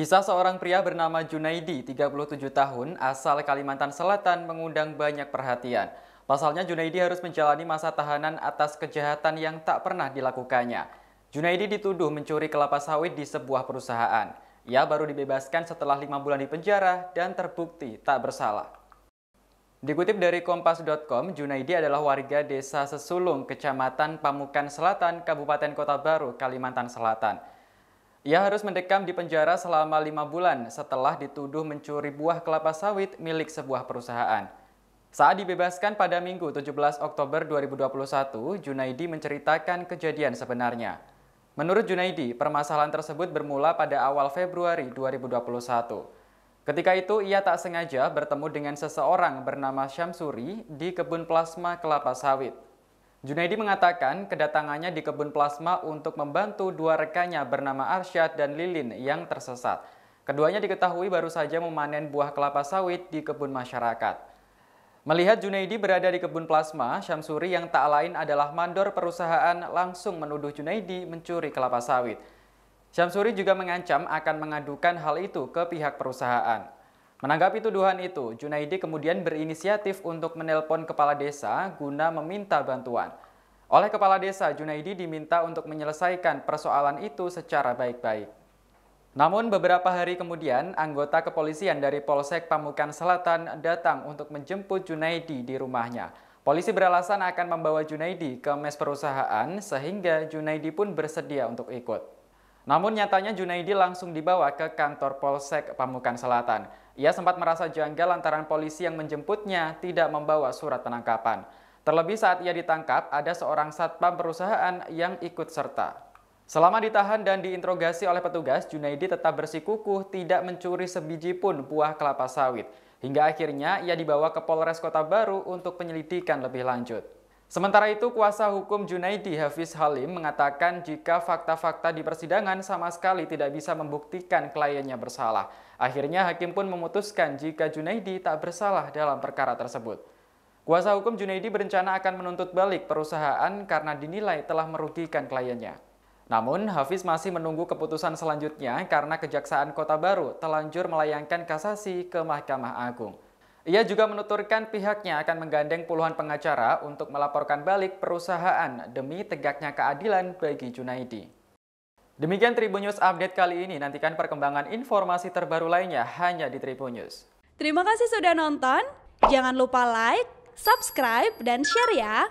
Kisah seorang pria bernama Junaidi, 37 tahun, asal Kalimantan Selatan mengundang banyak perhatian. Pasalnya Junaidi harus menjalani masa tahanan atas kejahatan yang tak pernah dilakukannya. Junaidi dituduh mencuri kelapa sawit di sebuah perusahaan. Ia baru dibebaskan setelah lima bulan di penjara dan terbukti tak bersalah. Dikutip dari kompas.com, Junaidi adalah warga desa Sesulung, Kecamatan Pamukan Selatan, Kabupaten Kota Baru, Kalimantan Selatan. Ia harus mendekam di penjara selama lima bulan setelah dituduh mencuri buah kelapa sawit milik sebuah perusahaan. Saat dibebaskan pada Minggu 17 Oktober 2021, Junaidi menceritakan kejadian sebenarnya. Menurut Junaidi, permasalahan tersebut bermula pada awal Februari 2021. Ketika itu, ia tak sengaja bertemu dengan seseorang bernama Syamsuri di kebun plasma kelapa sawit. Junaidi mengatakan kedatangannya di kebun plasma untuk membantu dua rekannya bernama Arsyad dan Lilin yang tersesat. Keduanya diketahui baru saja memanen buah kelapa sawit di kebun masyarakat. Melihat Junaidi berada di kebun plasma, Syamsuri yang tak lain adalah mandor perusahaan langsung menuduh Junaidi mencuri kelapa sawit. Syamsuri juga mengancam akan mengadukan hal itu ke pihak perusahaan. Menanggapi tuduhan itu, Junaidi kemudian berinisiatif untuk menelpon kepala desa guna meminta bantuan. Oleh kepala desa, Junaidi diminta untuk menyelesaikan persoalan itu secara baik-baik. Namun beberapa hari kemudian, anggota kepolisian dari Polsek Pamukan Selatan datang untuk menjemput Junaidi di rumahnya. Polisi beralasan akan membawa Junaidi ke mes perusahaan sehingga Junaidi pun bersedia untuk ikut. Namun nyatanya Junaidi langsung dibawa ke kantor Polsek Pamukan Selatan. Ia sempat merasa janggal lantaran polisi yang menjemputnya tidak membawa surat penangkapan. Terlebih saat ia ditangkap, ada seorang satpam perusahaan yang ikut serta. Selama ditahan dan diinterogasi oleh petugas, Junaidi tetap bersikukuh tidak mencuri sebiji pun buah kelapa sawit. Hingga akhirnya ia dibawa ke Polres Kota Baru untuk penyelidikan lebih lanjut. Sementara itu, kuasa hukum Junaidi Hafiz Halim mengatakan jika fakta-fakta di persidangan sama sekali tidak bisa membuktikan kliennya bersalah. Akhirnya hakim pun memutuskan jika Junaidi tak bersalah dalam perkara tersebut. Kuasa hukum Junaidi berencana akan menuntut balik perusahaan karena dinilai telah merugikan kliennya. Namun, Hafiz masih menunggu keputusan selanjutnya karena Kejaksaan Kota Baru telanjur melayangkan kasasi ke Mahkamah Agung. Ia juga menuturkan pihaknya akan menggandeng puluhan pengacara untuk melaporkan balik perusahaan demi tegaknya keadilan bagi Junaidi. Demikian Tribun News Update kali ini. Nantikan perkembangan informasi terbaru lainnya hanya di Tribun News. Terima kasih sudah nonton. Jangan lupa like, subscribe, dan share ya.